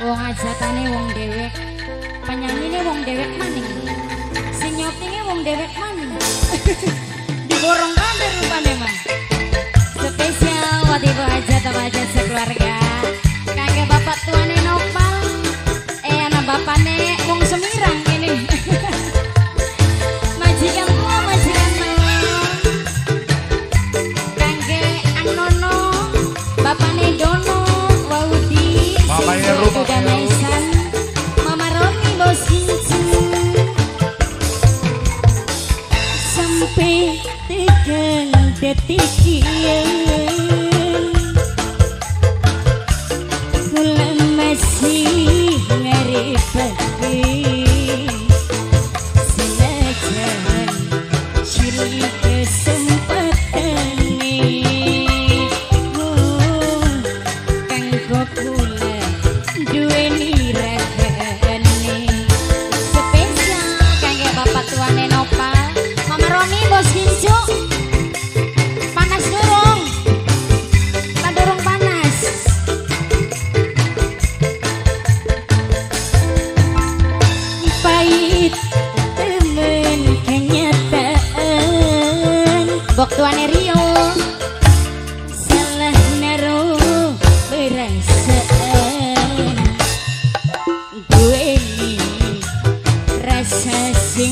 wong ajatane wong dewek. Penyanyine wong dewek maning. Sing nyotinge wong dewek maning. Diborong kabeh rupane mah spesial buat aja hajat sekeluarga.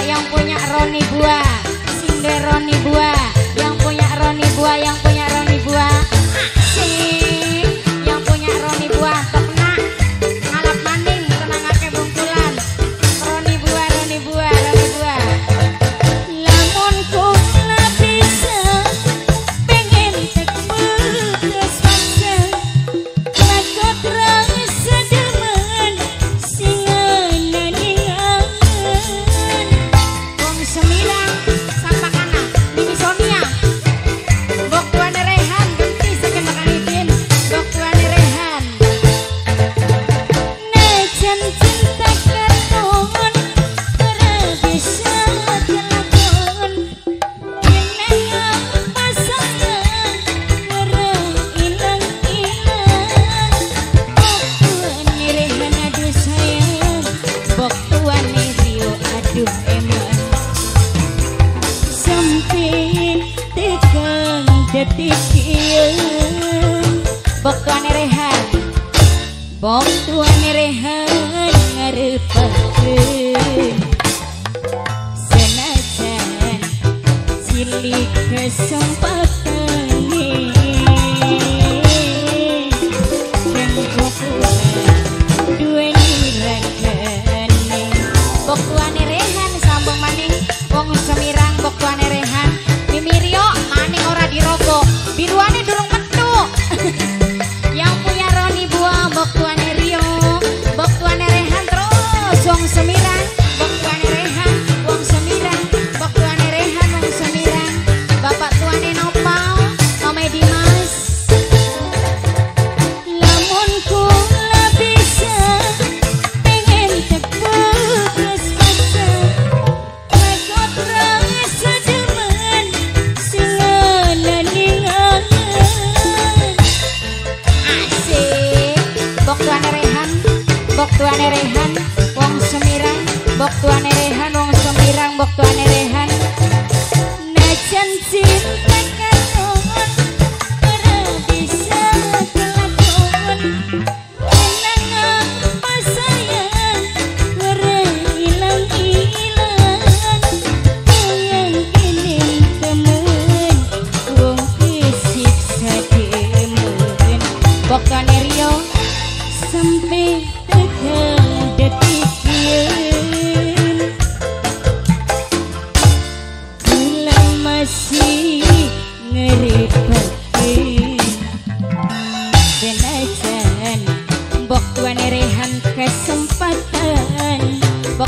yang punya Roni buah, Single Roni buah, yang punya Roni buah, yang punya tikir bekane rehan bom tuane rehan ngarepake. Senajan cilik kesempatan.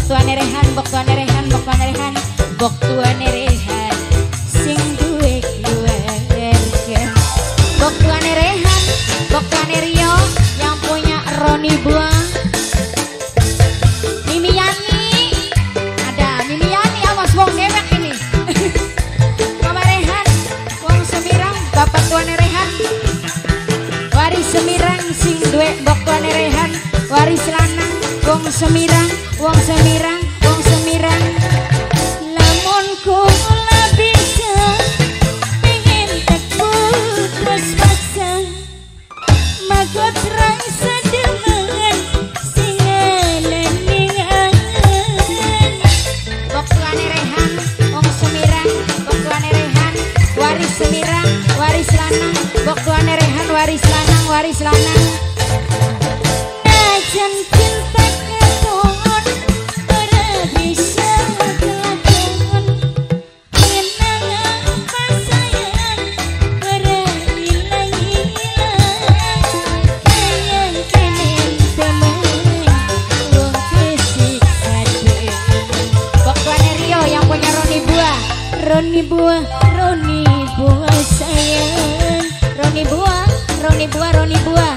Tuane rehan bok tuane rehan bok tuane rehan bok tuane rehan Semirang wong Semirang wong Semirang. Lamun kula bisa pengen teku terus pasang magot rang sedemen ningan bok tuane Rehan wong Semirang bok tuane Rehan. Waris Semirang waris lanang. Bok tuane Rehan waris lanang waris lanang Roni buah, Roni buah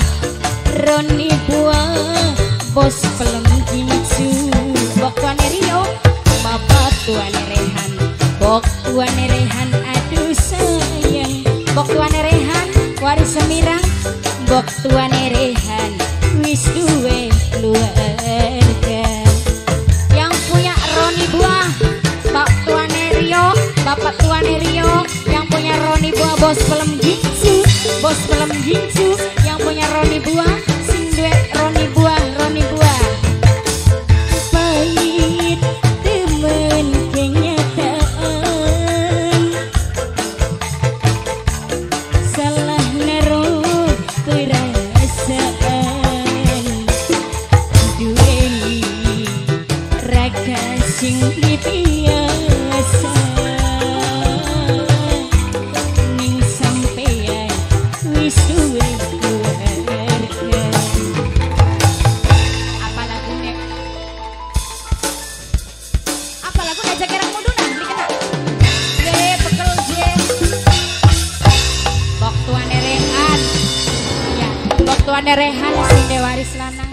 Roni buah Bos pelem gincu Bok tuane Rio Bapak tuane Rehan Bok tuane Rehan Aduh sayang. Bok tuane Rehan Waris semirang Bok tuane Rehan Wis duwe keluarga. Yang punya Roni Bok tuane Bapak Tuan Rio. Yang punya Roni Buah bos film tuane Rehan sing dewaris lanang